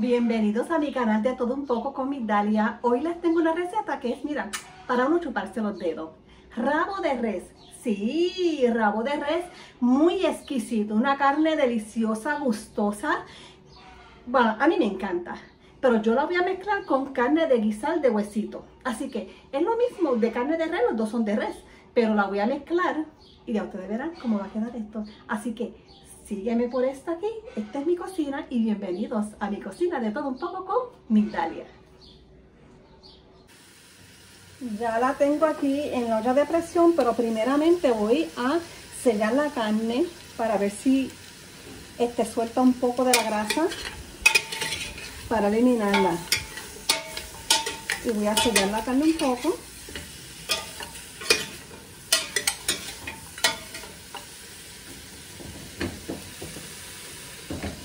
Bienvenidos a mi canal de Todo Un Poco con Migdalia. Hoy les tengo una receta que es, mira, para uno chuparse los dedos. Rabo de res. Sí, rabo de res muy exquisito. Una carne deliciosa, gustosa. Bueno, a mí me encanta. Pero yo la voy a mezclar con carne de guisal de huesito. Así que es lo mismo de carne de res, los dos son de res. Pero la voy a mezclar y ya ustedes verán cómo va a quedar esto. Así que sígueme por esta aquí. Esta es mi cocina y bienvenidos a mi cocina de todo un poco con Migdalia. Ya la tengo aquí en la olla de presión, pero primeramente voy a sellar la carne para ver si este suelta un poco de la grasa para eliminarla. Y voy a sellar la carne un poco.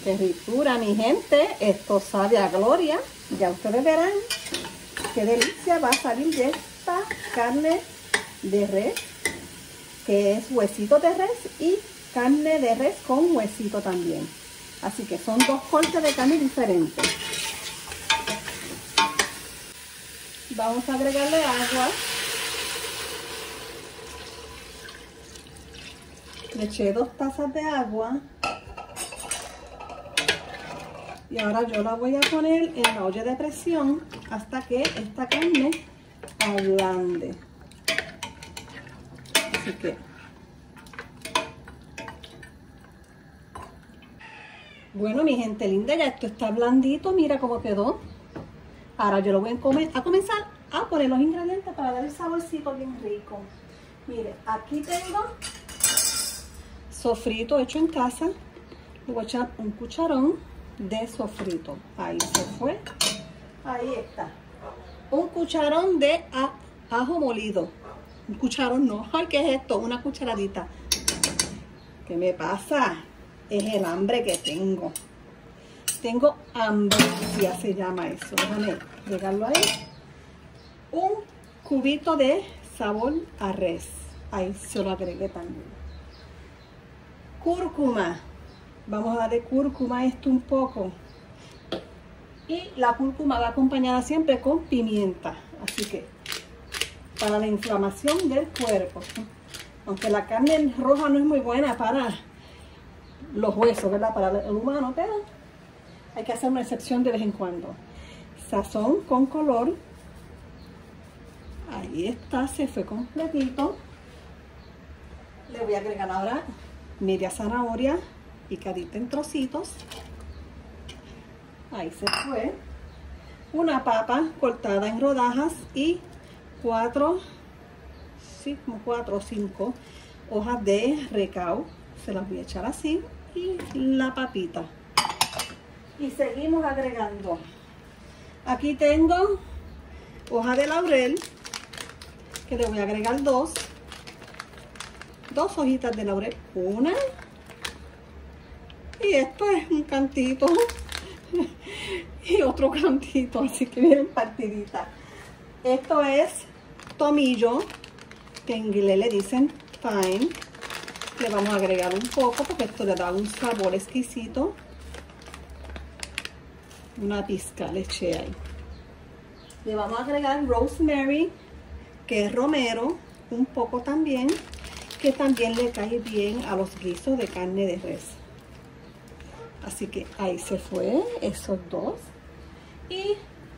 Qué ricura, mi gente. Esto sabe a gloria. Ya ustedes verán qué delicia va a salir de esta carne de res, que es huesito de res y carne de res con huesito también. Así que son dos cortes de carne diferentes. Vamos a agregarle agua. Le eché dos tazas de agua. Y ahora yo la voy a poner en la olla de presión hasta que esta carne ablande. Así que Bueno, mi gente linda, ya esto está blandito. Mira cómo quedó. Ahora yo lo voy a, comer, a comenzar a poner los ingredientes para dar el saborcito bien rico. Mire, aquí tengo sofrito hecho en casa. Le voy a echar un cucharón de sofrito. Ahí se fue. Ahí está. Un cucharón de ajo molido. Un cucharón no. Ay, ¿qué es esto? Una cucharadita. ¿Qué me pasa? Es el hambre que tengo. Tengo hambre, ya se llama eso. Déjame pegarlo ahí. Un cubito de sabor a res. Ahí se lo agregué también. Cúrcuma. Vamos a darle cúrcuma a esto un poco. Y la cúrcuma va acompañada siempre con pimienta. Así que para la inflamación del cuerpo. Aunque la carne roja no es muy buena para los huesos, ¿verdad? Para el humano, pero hay que hacer una excepción de vez en cuando. Sazón con color. Ahí está, se fue completito. Le voy a agregar ahora media zanahoria picadita en trocitos. Ahí se fue. Una papa cortada en rodajas y cuatro, sí, como cuatro o cinco hojas de recao. Se las voy a echar así. Y la papita. Y seguimos agregando. Aquí tengo hoja de laurel, que le voy a agregar dos. Dos hojitas de laurel. Una y esto es un cantito y otro cantito, así que miren partidita. Esto es tomillo, que en inglés le dicen thyme. Le vamos a agregar un poco porque esto le da un sabor exquisito. Una pizca le eché ahí. Le vamos a agregar rosemary, que es romero, un poco también, que también le cae bien a los guisos de carne de res. Así que ahí se fue, esos dos. Y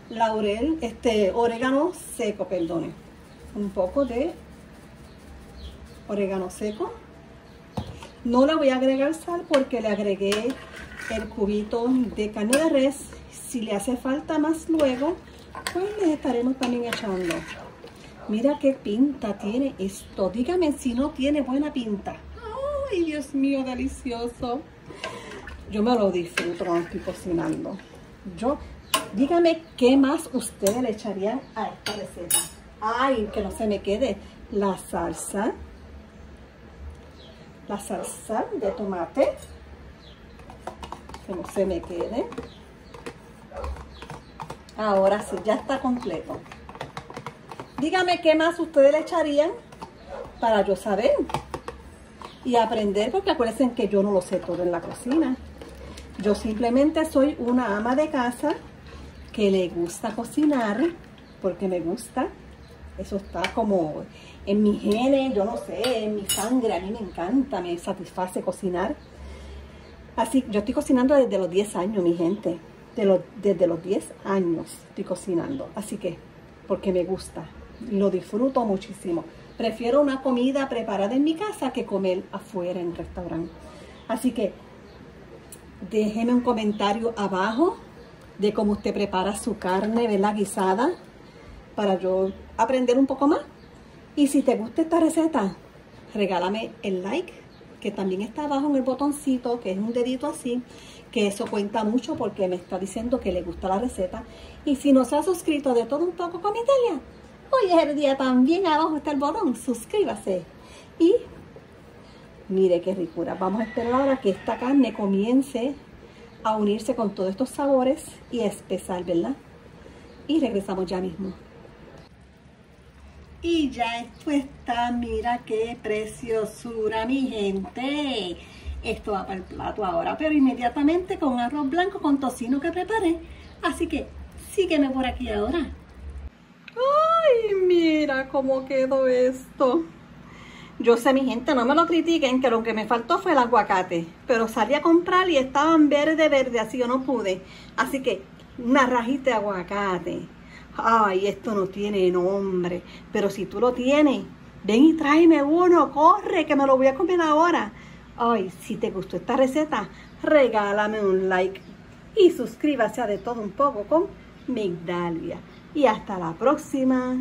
laurel, este orégano seco, perdone. Un poco de orégano seco. No le voy a agregar sal porque le agregué el cubito de carne de res. Si le hace falta más luego, pues le estaremos también echando. Mira qué pinta tiene esto. Dígame si no tiene buena pinta. Ay, Dios mío, delicioso yo me lo disfruto cuando estoy cocinando. Yo, dígame qué más ustedes le echarían a esta receta. Ay, que no se me quede la salsa. La salsa de tomate. Que no se me quede. Ahora sí, ya está completo. Dígame qué más ustedes le echarían para yo saber y aprender, porque acuérdense que yo no lo sé todo en la cocina. Yo simplemente soy una ama de casa que le gusta cocinar, porque me gusta. Eso está como en mi genes, yo no sé, en mi sangre, a mí me encanta, me satisface cocinar. Así, yo estoy cocinando desde los 10 años, mi gente. desde los 10 años estoy cocinando. Así que, porque me gusta, lo disfruto muchísimo. Prefiero una comida preparada en mi casa que comer afuera en restaurante. Así que, déjeme un comentario abajo de cómo usted prepara su carne, ¿verdad? Guisada, para yo aprender un poco más. Y si te gusta esta receta, regálame el like, que también está abajo en el botoncito, que es un dedito así, que eso cuenta mucho porque me está diciendo que le gusta la receta. Y si no se ha suscrito de todo un poco con Italia, hoy es el día también, abajo está el botón, suscríbase. Y mire qué ricura. Vamos a esperar ahora que esta carne comience a unirse con todos estos sabores y espesar, ¿verdad? Y regresamos ya mismo. Y ya esto está, mira qué preciosura, mi gente. Esto va para el plato ahora, pero inmediatamente con arroz blanco con tocino que preparé. Así que sígueme por aquí ahora. ¡Ay, mira cómo quedó esto! Yo sé, mi gente, no me lo critiquen, que lo que me faltó fue el aguacate. Pero salí a comprar y estaban verde, verde, así yo no pude. Así que una rajita de aguacate ay, esto no tiene nombre, pero si tú lo tienes, ven y tráeme uno, corre, que me lo voy a comer ahora. Ay, si te gustó esta receta, regálame un like y suscríbase a De Todo Un Poco con Migdalia. Y hasta la próxima.